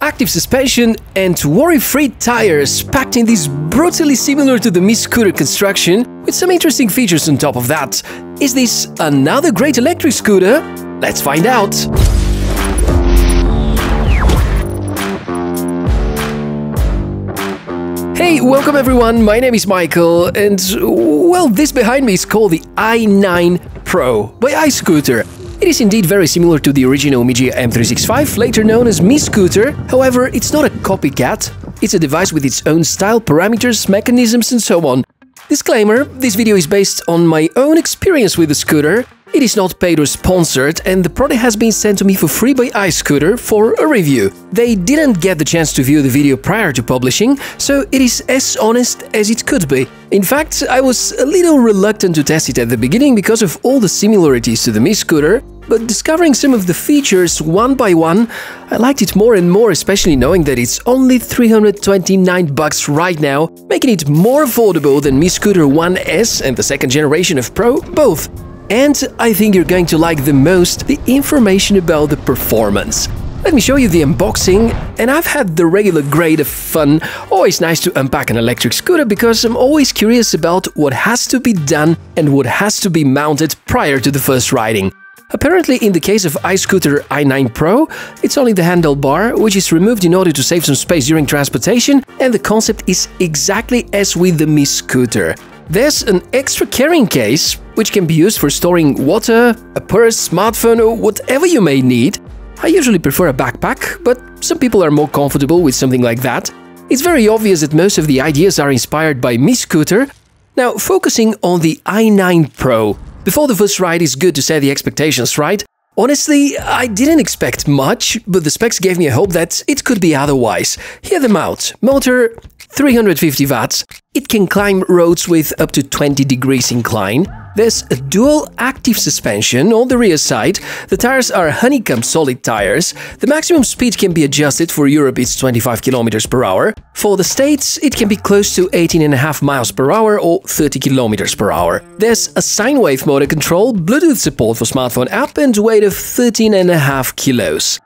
Active suspension and worry-free tires packed in this brutally similar to the Mi scooter construction with some interesting features on top of that. Is this another great electric scooter? Let's find out! Hey, welcome everyone, my name is Michael, and well, this behind me is called the i9 Pro by iScooter. It is indeed very similar to the original Mijia M365, later known as Mi Scooter, however, it's not a copycat, it's a device with its own style, parameters, mechanisms and so on. Disclaimer, this video is based on my own experience with the scooter, it is not paid or sponsored, and the product has been sent to me for free by iScooter for a review. They didn't get the chance to view the video prior to publishing, so it is as honest as it could be. In fact, I was a little reluctant to test it at the beginning because of all the similarities to the Mi scooter, but discovering some of the features one by one, I liked it more and more, especially knowing that it's only 329 bucks right now, making it more affordable than Mi Scooter 1S and the second generation of Pro both. And I think you're going to like the most the information about the performance. Let me show you the unboxing, and I've had the regular grade of fun. Always nice to unpack an electric scooter because I'm always curious about what has to be done and what has to be mounted prior to the first riding. Apparently, in the case of iScooter i9 Pro, it's only the handlebar, which is removed in order to save some space during transportation, and the concept is exactly as with the Mi Scooter. There's an extra carrying case, which can be used for storing water, a purse, smartphone, or whatever you may need. I usually prefer a backpack, but some people are more comfortable with something like that. It's very obvious that most of the ideas are inspired by Mi Scooter. Now, focusing on the i9 Pro. Before the first ride, it's good to set the expectations right. Honestly, I didn't expect much, but the specs gave me a hope that it could be otherwise. Hear them out. Motor 350 watts. It can climb roads with up to 20 degrees incline. There's a dual active suspension on the rear side. The tires are honeycomb solid tires. The maximum speed can be adjusted. For Europe, it's 25 km per hour. For the States, it can be close to 18.5 miles per hour or 30 km per hour. There's a sine wave motor control, Bluetooth support for smartphone app, and weight of 13.5 kilos.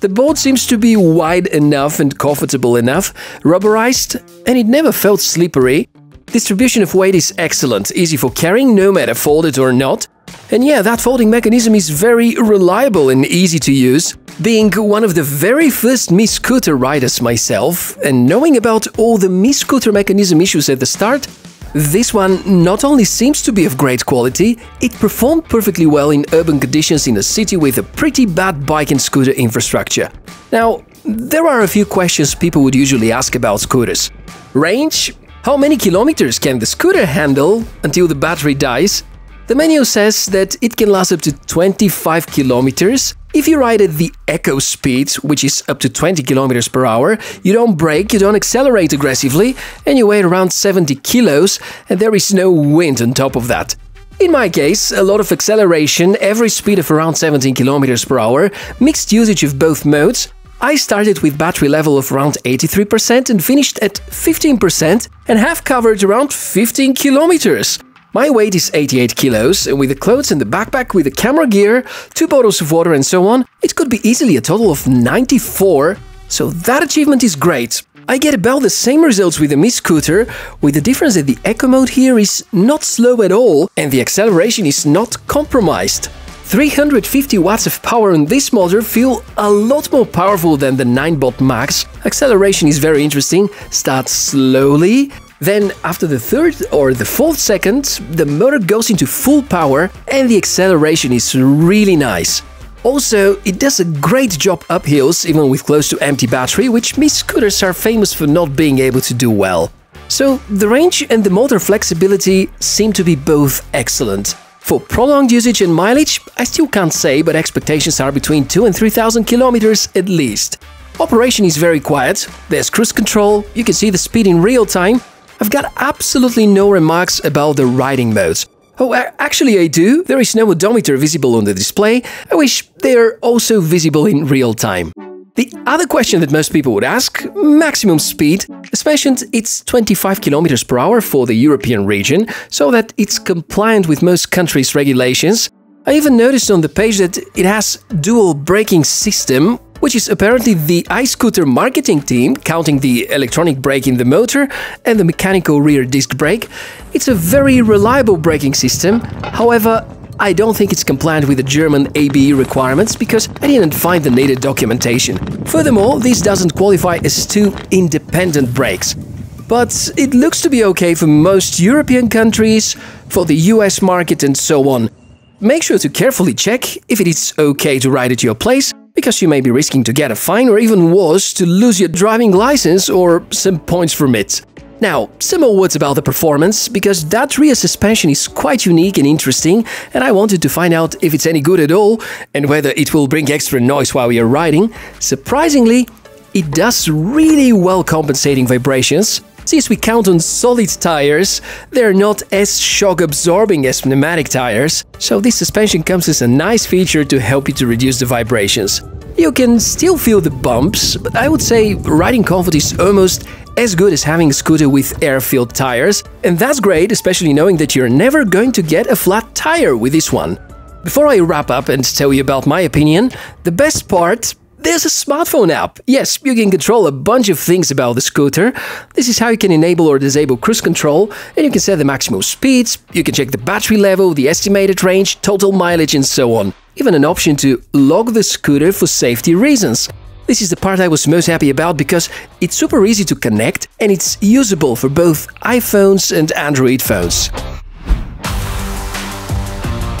The board seems to be wide enough and comfortable enough, rubberized, and it never felt slippery. Distribution of weight is excellent, easy for carrying no matter folded or not. And yeah, that folding mechanism is very reliable and easy to use. Being one of the very first Mi Scooter riders myself, and knowing about all the Mi Scooter mechanism issues at the start, this one not only seems to be of great quality, it performed perfectly well in urban conditions in a city with a pretty bad bike and scooter infrastructure. Now, there are a few questions people would usually ask about scooters. Range? How many kilometers can the scooter handle until the battery dies? The manual says that it can last up to 25 kilometers. If you ride at the eco speed, which is up to 20 kilometers per hour, you don't brake, you don't accelerate aggressively, and you weigh around 70 kilos, and there is no wind on top of that. In my case, a lot of acceleration, every speed of around 17 kilometers per hour, mixed usage of both modes, I started with battery level of around 83% and finished at 15% and have covered around 15 kilometers. My weight is 88 kilos, and with the clothes and the backpack with the camera gear, two bottles of water and so on, it could be easily a total of 94, so that achievement is great. I get about the same results with the Mi Scooter, with the difference that the Eco mode here is not slow at all and the acceleration is not compromised. 350 watts of power on this motor feel a lot more powerful than the Ninebot Max. Acceleration is very interesting, starts slowly, then, after the third or the fourth second, the motor goes into full power and the acceleration is really nice. Also, it does a great job up hills even with close to empty battery, which Mi scooters are famous for not being able to do well. So, the range and the motor flexibility seem to be both excellent. For prolonged usage and mileage, I still can't say, but expectations are between 2 and 3000 kilometers at least. Operation is very quiet, there's cruise control, you can see the speed in real time, I've got absolutely no remarks about the riding modes. Oh, actually I do. There is no odometer visible on the display. I wish they're also visible in real time. The other question that most people would ask, maximum speed, mentioned, it's 25 km per hour for the European region, so that it's compliant with most countries' regulations. I even noticed on the page that it has dual braking system, which is apparently the iScooter marketing team, counting the electronic brake in the motor and the mechanical rear disc brake. It's a very reliable braking system, however, I don't think it's compliant with the German ABE requirements because I didn't find the needed documentation. Furthermore, this doesn't qualify as two independent brakes. But it looks to be okay for most European countries, for the US market and so on. Make sure to carefully check if it is okay to ride at your place, because you may be risking to get a fine or even worse, to lose your driving license or some points from it. Now, some more words about the performance, because that rear suspension is quite unique and interesting, and I wanted to find out if it's any good at all, and whether it will bring extra noise while you're riding. Surprisingly, it does really well compensating vibrations. Since we count on solid tires, they're not as shock absorbing as pneumatic tires, so this suspension comes as a nice feature to help you to reduce the vibrations. You can still feel the bumps, but I would say riding comfort is almost as good as having a scooter with air-filled tires, and that's great, especially knowing that you're never going to get a flat tire with this one. Before I wrap up and tell you about my opinion, the best part there's a smartphone app. Yes, you can control a bunch of things about the scooter. This is how you can enable or disable cruise control, and you can set the maximum speeds, you can check the battery level, the estimated range, total mileage, and so on. Even an option to log the scooter for safety reasons. This is the part I was most happy about because it's super easy to connect and it's usable for both iPhones and Android phones.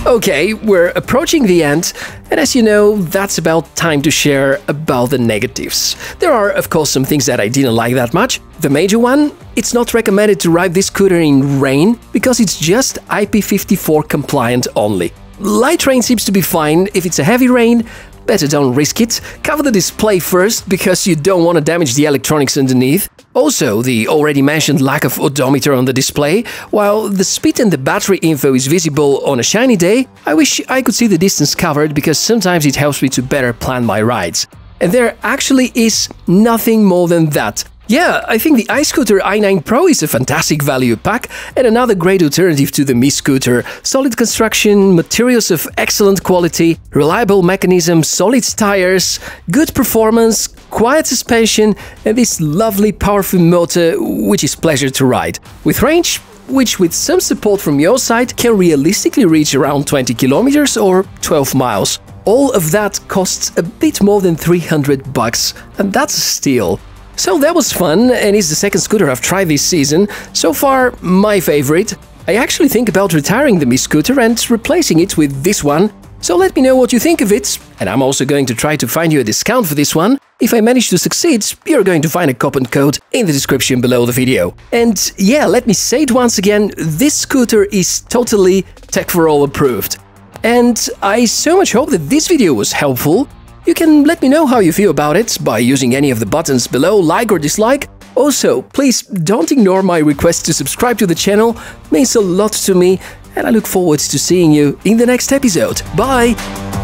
Okay, we're approaching the end, and as you know, that's about time to share about the negatives. There are, of course, some things that I didn't like that much. The major one, it's not recommended to ride this scooter in rain because it's just IP54 compliant only. Light rain seems to be fine if it's a heavy rain, Better don't risk it. Cover the display first, because you don't want to damage the electronics underneath. Also, the already mentioned lack of odometer on the display. While the speed and the battery info is visible on a shiny day, I wish I could see the distance covered because sometimes it helps me to better plan my rides. And there actually is nothing more than that. Yeah, I think the iScooter i9 Pro is a fantastic value pack and another great alternative to the Mi Scooter. Solid construction, materials of excellent quality, reliable mechanism, solid tires, good performance, quiet suspension, and this lovely powerful motor which is pleasure to ride. With range, which with some support from your side can realistically reach around 20 kilometers or 12 miles. All of that costs a bit more than 300 bucks, and that's a steal. So that was fun, and is the second scooter I've tried this season. So far, my favorite. I actually think about retiring the Mi scooter and replacing it with this one. So let me know what you think of it, and I'm also going to try to find you a discount for this one. If I manage to succeed, you're going to find a coupon code in the description below the video. And yeah, let me say it once again, this scooter is totally Tech for All approved. And I so much hope that this video was helpful. You can let me know how you feel about it by using any of the buttons below, like or dislike. Also, please don't ignore my request to subscribe to the channel, it means a lot to me, and I look forward to seeing you in the next episode. Bye!